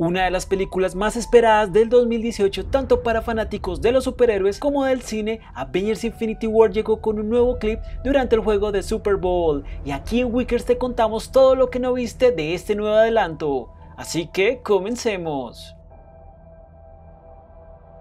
una de las películas más esperadas del 2018 tanto para fanáticos de los superhéroes como del cine, Avengers Infinity War llegó con un nuevo clip durante el juego de Super Bowl y aquí en Wickers te contamos todo lo que no viste de este nuevo adelanto. Así que comencemos.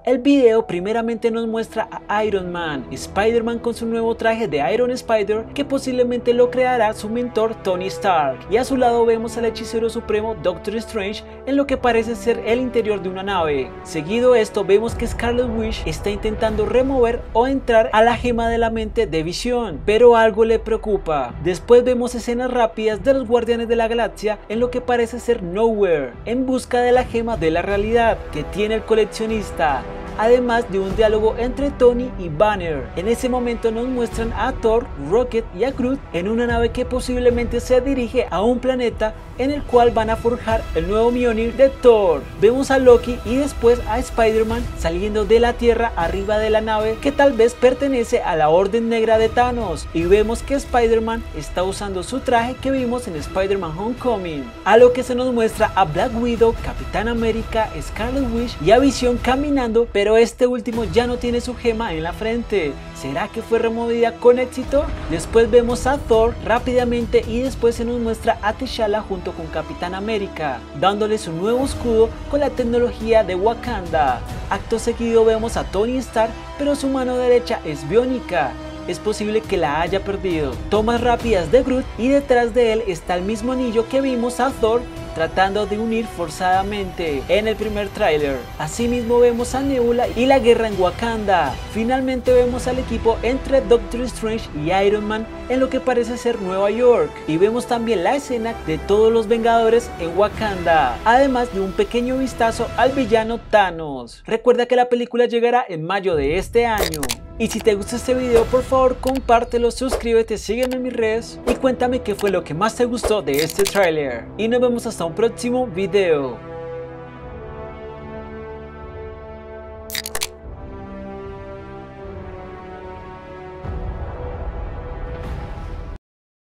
El video primeramente nos muestra a Iron Man, Spider-Man con su nuevo traje de Iron Spider que posiblemente lo creará su mentor Tony Stark y a su lado vemos al hechicero supremo Doctor Strange en lo que parece ser el interior de una nave. Seguido esto vemos que Scarlet Witch está intentando remover o entrar a la gema de la mente de Visión, pero algo le preocupa. Después vemos escenas rápidas de los Guardianes de la Galaxia en lo que parece ser Nowhere, en busca de la gema de la realidad que tiene el coleccionista además de un diálogo entre Tony y Banner. En ese momento nos muestran a Thor, Rocket y a Groot en una nave que posiblemente se dirige a un planeta en el cual van a forjar el nuevo Mjolnir de Thor. Vemos a Loki y después a Spider-Man saliendo de la Tierra arriba de la nave que tal vez pertenece a la Orden Negra de Thanos y vemos que Spider-Man está usando su traje que vimos en Spider-Man Homecoming. A lo que se nos muestra a Black Widow, Capitán América, Scarlet Witch y a Visión caminando pero pero este último ya no tiene su gema en la frente. ¿Será que fue removida con éxito? Después vemos a Thor rápidamente y después se nos muestra a T'Challa junto con Capitán América, dándole su nuevo escudo con la tecnología de Wakanda. Acto seguido vemos a Tony Stark, pero su mano derecha es biónica es posible que la haya perdido. Tomas rápidas de Groot y detrás de él está el mismo anillo que vimos a Thor tratando de unir forzadamente en el primer tráiler. Asimismo vemos a Nebula y la guerra en Wakanda. Finalmente vemos al equipo entre Doctor Strange y Iron Man en lo que parece ser Nueva York. Y vemos también la escena de todos los Vengadores en Wakanda. Además de un pequeño vistazo al villano Thanos. Recuerda que la película llegará en mayo de este año. Y si te gustó este video, por favor compártelo, suscríbete, sígueme en mis redes y cuéntame qué fue lo que más te gustó de este tráiler. Y nos vemos hasta un próximo video.